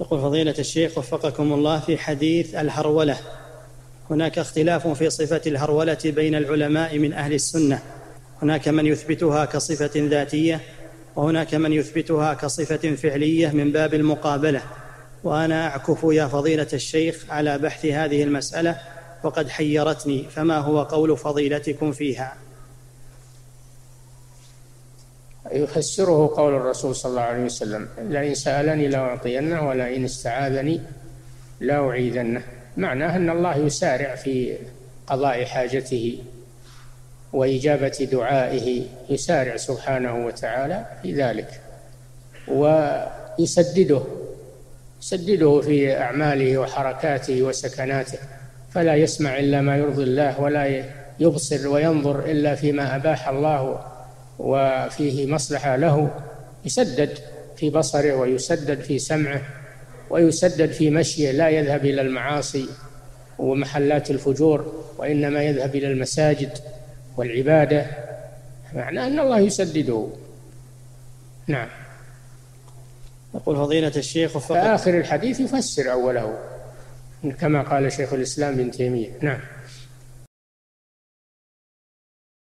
يقول فضيلة الشيخ وفقكم الله في حديث الهرولة. هناك اختلاف في صفة الهرولة بين العلماء من أهل السنة. هناك من يثبتها كصفة ذاتية وهناك من يثبتها كصفة فعلية من باب المقابلة. وأنا أعكف يا فضيلة الشيخ على بحث هذه المسألة وقد حيرتني فما هو قول فضيلتكم فيها؟ يفسره قول الرسول صلى الله عليه وسلم لئن سألني لأعطينه ولئن استعاذني لأعيذنه. معناه أن الله يسارع في قضاء حاجته وإجابة دعائه يسارع سبحانه وتعالى في ذلك ويسدده يسدده في أعماله وحركاته وسكناته فلا يسمع إلا ما يرضي الله ولا يبصر وينظر إلا فيما أباح الله وفيه مصلحة له يسدد في بصره ويسدد في سمعه ويسدد في مشيه لا يذهب إلى المعاصي ومحلات الفجور وإنما يذهب إلى المساجد والعبادة. معناه أن الله يسدده. نعم. يقول فضيلة الشيخ وفقط فآخر الحديث يفسر أوله كما قال شيخ الإسلام ابن تيمية. نعم.